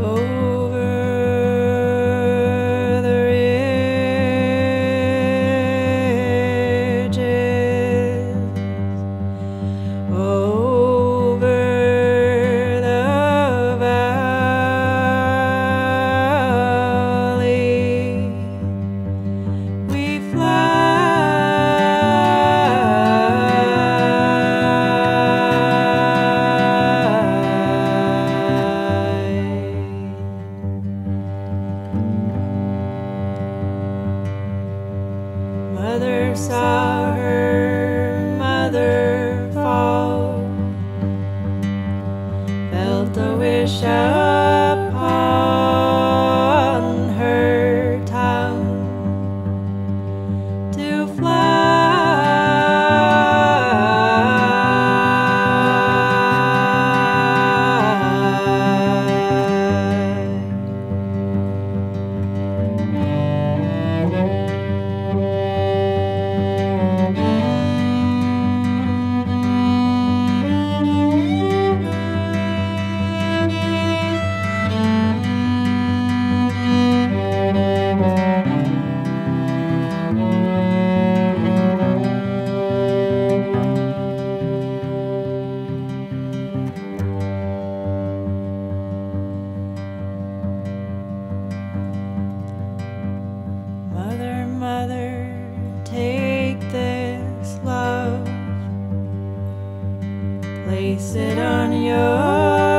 over the ridges, over the valley, we fly. Saw her Mother, take this love, place it on your